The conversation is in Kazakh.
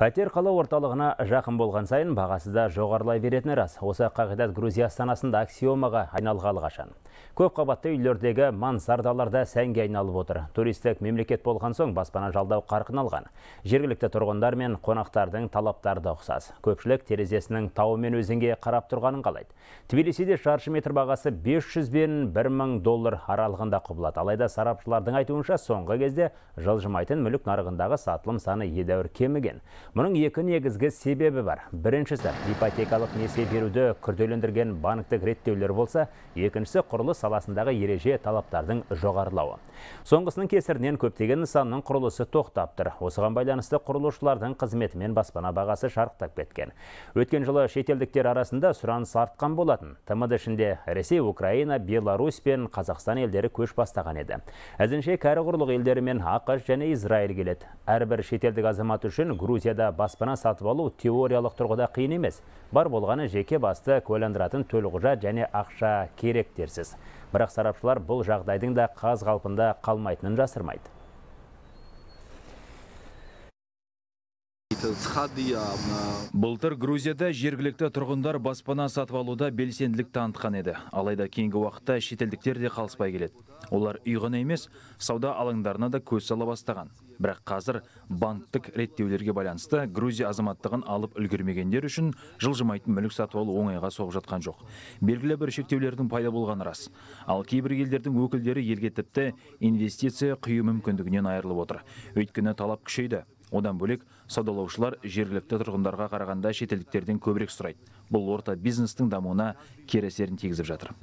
Пәтер қала орталығына жақын болған сайын бағасы да жоғарылай беретіні рас. Осы қағидат Грузия астанасында аксиомаға айналғалы қашан. Көп қабатты үйлердегі мансардаларда сәнге айналып отыр. Туристік мемлекет болған соң баспана жалдау қарқын алған. Жергілікті тұрғындар мен қонақтардың талаптары да ұқсас. Көпшілік терезесінің тауы мен өзенге қарап тұрғанын қалайды. Тбилисиде шаршы метр бағасы 500 бен 1000 доллар аралығында құбылады. Алайда сарапшылардың айтуынша соңғы кезде жылжымайтын мүлік нарығындағы сатылым саны едәуір кеміген. Мұның екі негізгі себебі бар. Біріншісі ипотекалық несие беруді күрделендірген банктік реттеулер болса, екіншісі құрылыс саласындағы ереже талаптардың жоғарылауы. Соңғысының кесірінен көптеген нысанның құрылысы тоқтап тұр. Осыған байланысты құрылысшылардың қызметі мен баспана бағасы шарықтап кеткен. Өткен жылы шетелдіктер арасында сұраныс артқан болатын. тмд ішінде Ресей, Украина, Беларусь пен Қазақстан елдері көш бастаған еді. Әзінше кәрі құрлық елдері мен және Израиль келеді. Әрбір шетелдік азамат үшін Грузияда баспана сатып алу теориялық тұрғыда қиын емес. Бар болғаны жеке басты куәландыратын төлқұжат және ақша керек дерсіз. Бірақ сарапшылар бұл жағдайдың да қаз қалпында қалмайтынын жасырмайды. Былтыр Грузияда жергілікті тұрғындар баспана сатып алуда белсенділік танытқан еді. Алайда кейінгі уақытта шетелдіктер де қалыспай келеді. Олар үй емес, сауда алаңдарына да көз сала бастаған. Бірақ қазір банктік реттеулерге байланысты Грузия азаматтығын алып үлгермегендер үшін жылжымайтын мүлік сатып алу оңайға соғып жатқан жоқ. Белгілі бір шектеулердің пайда болғаны рас. Ал кейбір елдердің өкілдері елге тіпті инвестиция құю мүмкіндігінен айырылып отыр. Өйткені талап күшейді. Одан бөлек саудалаушылар жергілікті тұрғындарға қарағанда шетелдіктерден көбірек сұрайды. Бұл орта бизнестің дамуына кері әсерін тигізіп жатыр.